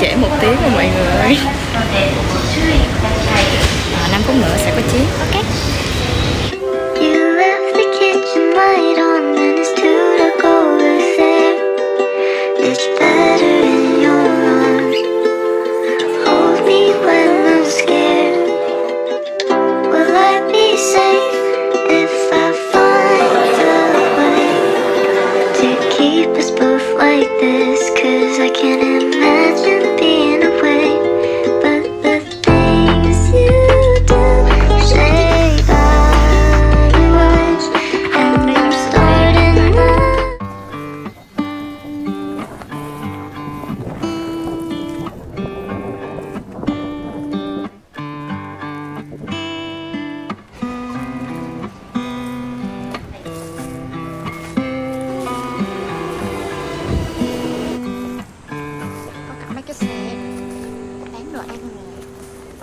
trễ một tiếng rồi mọi người à, 5 ờ, phút nữa sẽ có chuyến ok. Bán đồ ăn rồi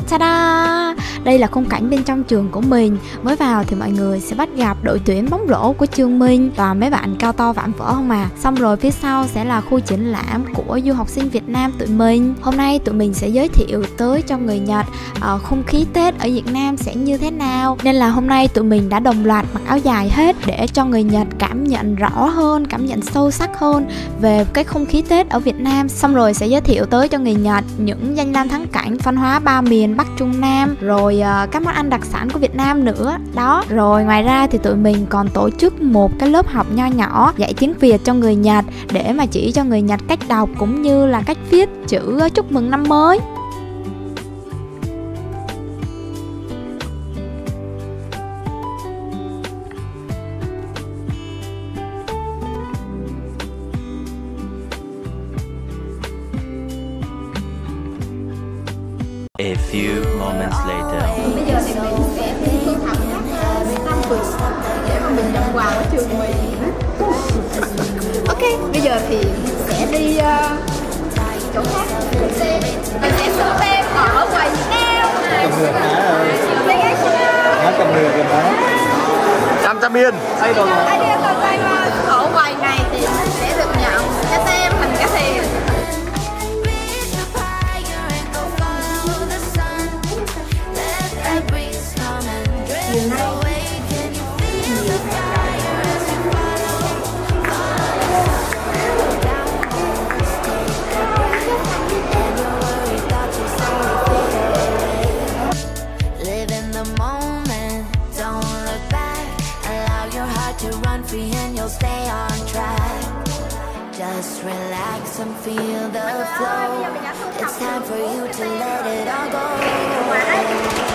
Ta-da! Đây là khung cảnh bên trong trường của mình. Mới vào thì mọi người sẽ bắt gặp đội tuyển bóng rổ của trường mình Toàn mấy bạn cao to vạm vỡ không à? Xong rồi phía sau sẽ là khu triển lãm của du học sinh Việt Nam tụi mình. Hôm nay tụi mình sẽ giới thiệu tới cho người Nhật uh, không khí Tết ở Việt Nam sẽ như thế nào. Nên là hôm nay tụi mình đã đồng loạt mặc áo dài hết Để cho người Nhật cảm nhận rõ hơn, cảm nhận sâu sắc hơn Về cái không khí Tết ở Việt Nam. Xong rồi sẽ giới thiệu tới cho người Nhật những danh lam thắng cảnh văn hóa ba miền Bắc Trung Nam Rồi uh, các món ăn đặc sản của Việt Nam nữa. Đó, rồi ngoài ra thì tụi mình còn tổ chức một cái lớp học nho nhỏ Dạy tiếng Việt cho người Nhật Để mà chỉ cho người Nhật cách đọc cũng như là cách viết chữ ờ, chúc mừng năm mới. A few moments later. bây giờ thì mình sẽ đi thảo các tam phường để mà mình nhận quà ở trường mình ok bây giờ thì sẽ đi uh, chỗ khác. Mình sẽ sửa tem ở quầy nail cầm ngược hả hả cầm ngược rồi hả trăm trăm yên. Đây rồi idea của quầy ở quầy này thì Just relax and feel the flow. It's time for you to let it all go.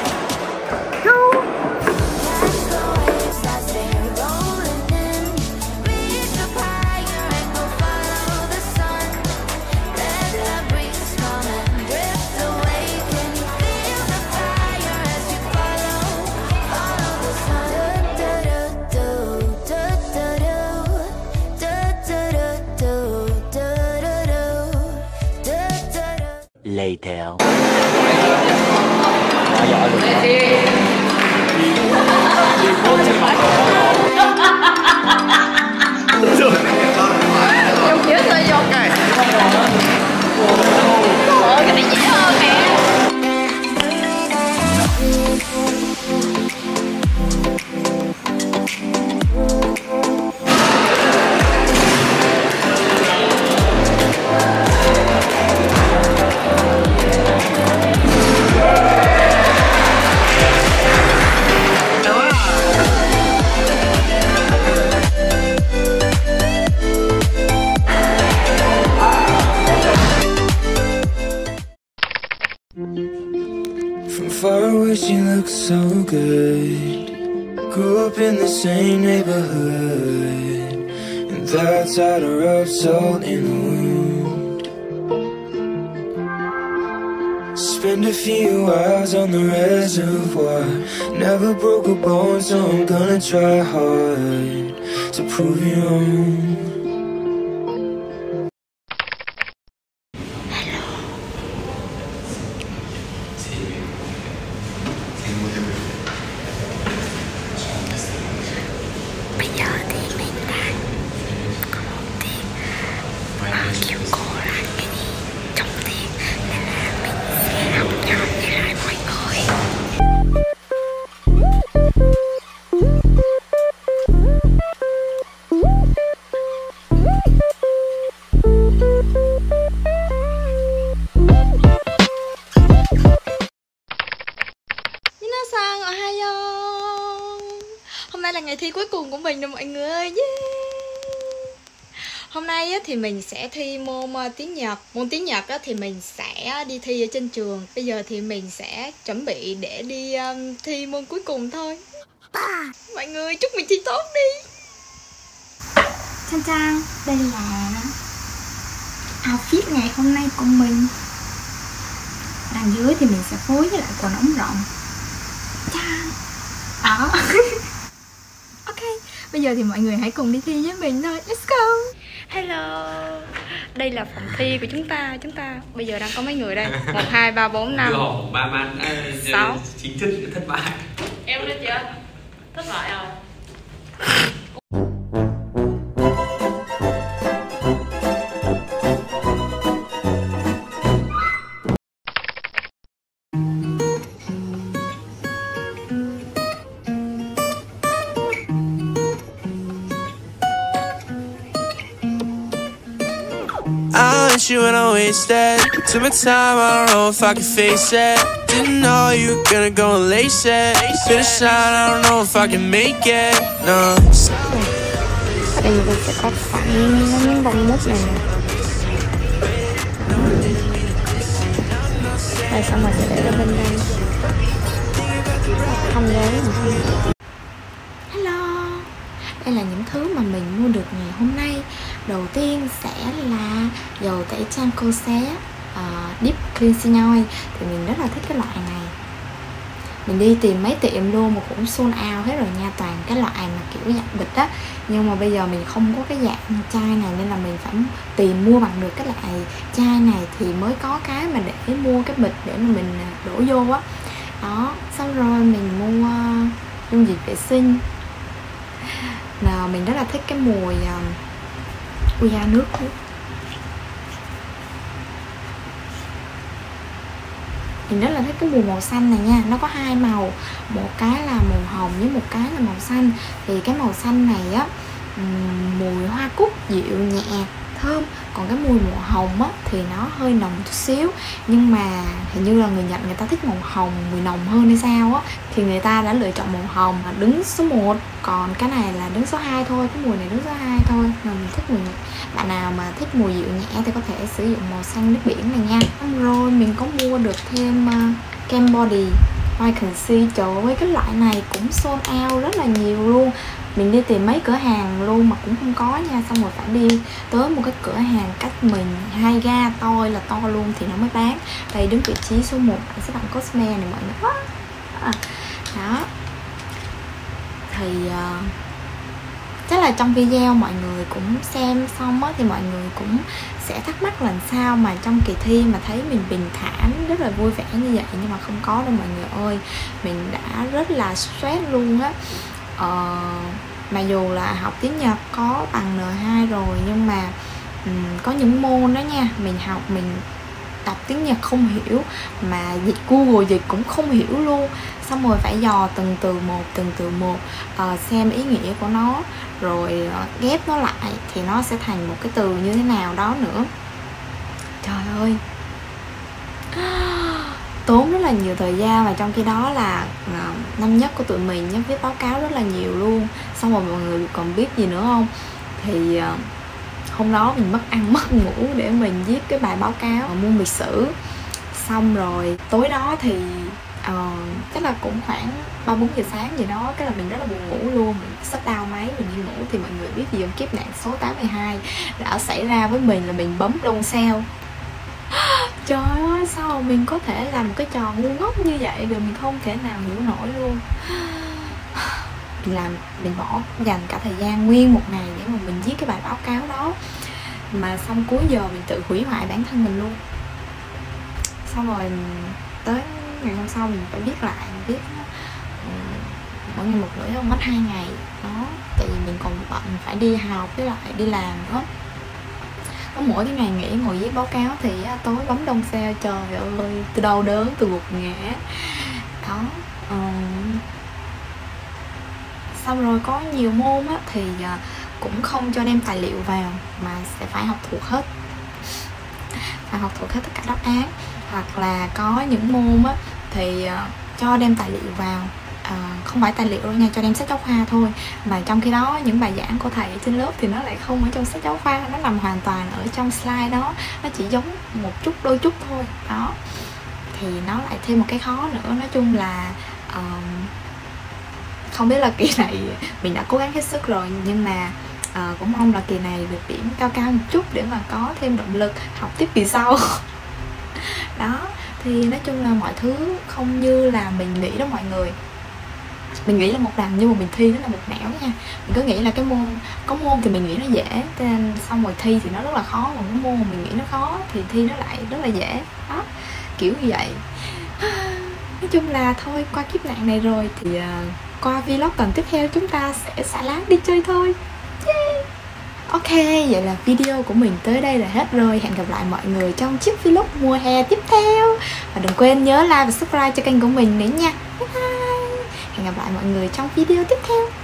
Dùng dưới thôi vô. Ủa cái này dễ. Far away, she looks so good. Grew up in the same neighborhood, and that's how to rub salt in the wound. Spend a few hours on the reservoir. Never broke a bone, so I'm gonna try hard to prove you wrong. sang ở hai Hôm nay là ngày thi cuối cùng của mình rồi mọi người yeah. Hôm nay thì mình sẽ thi môn ờ, tiếng Nhật. Môn tiếng Nhật thì mình sẽ đi thi ở trên trường. Bây giờ thì mình sẽ chuẩn bị để đi ờ, thi môn cuối cùng thôi. Mọi người chúc mình thi tốt đi. Trang Trang, đây là outfit ngày hôm nay của mình. Đằng dưới thì mình sẽ phối với lại quần ống rộng. Đó. Ok, bây giờ thì mọi người hãy cùng đi thi với mình thôi. Let's go. Hello. Đây là phòng thi của chúng ta. Chúng ta bây giờ đang có mấy người đây? 1, 2, 3, 4, 5 Đưa họ ba man Sáu. chính thức thất bại. Em lên chưa thất bại rồi I wish you went wasted. Took my time, I don't know if I can face it. Didn't know you were gonna go and lace it. Finish shine, I don't know if I can make it. No. Ở đây mình sẽ có sẵn miếng bông mút này Rồi xong rồi sẽ để ra bên đây Không giấy Hello Đây là những thứ mà mình mua được ngày hôm nay Đầu tiên sẽ là dầu tẩy trang cô xé uh, Deep Cleansing Oil Thì mình rất là thích cái loại này. Mình đi tìm mấy tiệm luôn mà cũng sold out hết rồi nha toàn cái loại mà kiểu dạng bịch á. Nhưng mà bây giờ mình không có cái dạng chai này nên là mình phải tìm mua bằng được cái loại chai này thì mới có cái mà để mua cái bịch để mà mình à, đổ vô á. Đó xong rồi mình mua dung dịch vệ sinh. Nào mình rất là thích cái mùi uh, ui da nước. Mình rất là thích cái mùi màu xanh này nha. Nó có hai màu. Một cái là màu hồng với một cái là màu xanh. Thì cái màu xanh này á mùi hoa cúc dịu nhẹ, thơm còn cái mùi màu hồng á, thì nó hơi nồng chút xíu. Nhưng mà hình như là người Nhật người ta thích màu hồng, mùi nồng hơn hay sao á, thì người ta đã lựa chọn màu hồng là đứng số 1 còn cái này là đứng số 2 thôi, cái mùi này đứng số 2 thôi. Mà mình thích mùi Nhật bạn nào mà thích mùi dịu nhẹ thì có thể sử dụng màu xanh nước biển này nha. Xong rồi, mình có mua được thêm ờ, kem body. White Conceal Trời ơi cái loại này cũng sold out rất là nhiều luôn. Mình đi tìm mấy cửa hàng luôn mà cũng không có nha Xong rồi phải đi tới một cái cửa hàng cách mình hai ga to là to luôn thì nó mới bán. Đây đứng vị trí số 1 bạn sẽ bạn Cosme này mọi người. Đó. Thì uh, chắc là trong video mọi người cũng xem xong á thì mọi người cũng sẽ thắc mắc làm sao mà trong kỳ thi mà thấy mình bình thản rất là vui vẻ như vậy nhưng mà không có đâu mọi người ơi. Mình đã rất là stress luôn á. Ờ, mà dù là học tiếng Nhật có bằng N2 rồi nhưng mà um, có những môn đó nha mình học mình đọc tiếng Nhật không hiểu mà dịch Google dịch cũng không hiểu luôn. Xong rồi phải dò từng từ một từng từ một uh, xem ý nghĩa của nó rồi uh, ghép nó lại thì nó sẽ thành một cái từ như thế nào đó nữa. Trời ơi! Tốn rất là nhiều thời gian và trong khi đó là uh, năm nhất của tụi mình nhớ viết báo cáo rất là nhiều luôn. Xong rồi mọi người còn biết gì nữa không? Thì uh, hôm đó mình mất ăn mất ngủ để mình viết cái bài báo cáo môn lịch sử. Xong rồi tối đó thì uh, chắc là cũng khoảng ba bốn giờ sáng gì đó cái là mình rất là buồn ngủ luôn mình sắp đau máy mình đi ngủ thì mọi người biết gì không? Kiếp nạn số 82 đã xảy ra với mình là mình bấm đông sao. Trời ơi sao mình có thể làm cái trò ngu ngốc như vậy rồi mình không thể nào hiểu nổi luôn thì làm mình bỏ dành cả thời gian nguyên một ngày để mà mình viết cái bài báo cáo đó. Mà xong cuối giờ mình tự hủy hoại bản thân mình luôn. Xong rồi tới ngày hôm sau mình phải viết lại mình viết ờ, mỗi ngày một nửa không mất hai ngày. Đó tại vì mình còn bận phải đi học với lại đi làm nữa. Có mỗi cái ngày nghỉ ngồi viết báo cáo thì tối bấm đông xe trời ơi từ đau đớn từ gục ngã. Đó uh, xong rồi có nhiều môn á, thì à, cũng không cho đem tài liệu vào mà sẽ phải học thuộc hết. Phải học thuộc hết tất cả đáp án. Hoặc là có những môn á, thì à, cho đem tài liệu vào à, không phải tài liệu đâu nha cho đem sách giáo khoa thôi. Mà trong khi đó những bài giảng của thầy ở trên lớp thì nó lại không ở trong sách giáo khoa nó nằm hoàn toàn ở trong slide đó. Nó chỉ giống một chút đôi chút thôi đó. Thì nó lại thêm một cái khó nữa nói chung là um, không biết là kỳ này mình đã cố gắng hết sức rồi nhưng mà uh, cũng mong là kỳ này được điểm cao cao một chút để mà có thêm động lực học tiếp kỳ sau. Đó thì nói chung là mọi thứ không như là mình nghĩ đó mọi người. Mình nghĩ là một đằng nhưng mà mình thi nó là một nẻo nha. Mình cứ nghĩ là cái môn có môn thì mình nghĩ nó dễ cho nên xong rồi thi thì nó rất là khó còn cái môn mà mình nghĩ nó khó thì thi nó lại rất là dễ. Đó kiểu như vậy. Nói chung là thôi qua kiếp nạn này rồi thì uh, qua vlog tuần tiếp theo chúng ta sẽ xả láng đi chơi thôi. Ok, vậy là video của mình tới đây là hết rồi. Hẹn gặp lại mọi người trong chiếc vlog mùa hè tiếp theo. Và đừng quên nhớ like và subscribe cho kênh của mình nữa nha. Bye bye! Hẹn gặp lại mọi người trong video tiếp theo.